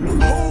Oh!